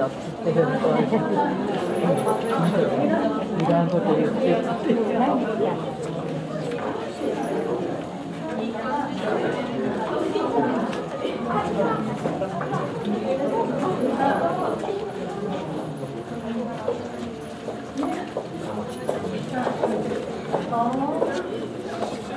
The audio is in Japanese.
やっつっていらんこと言ってって。Oh.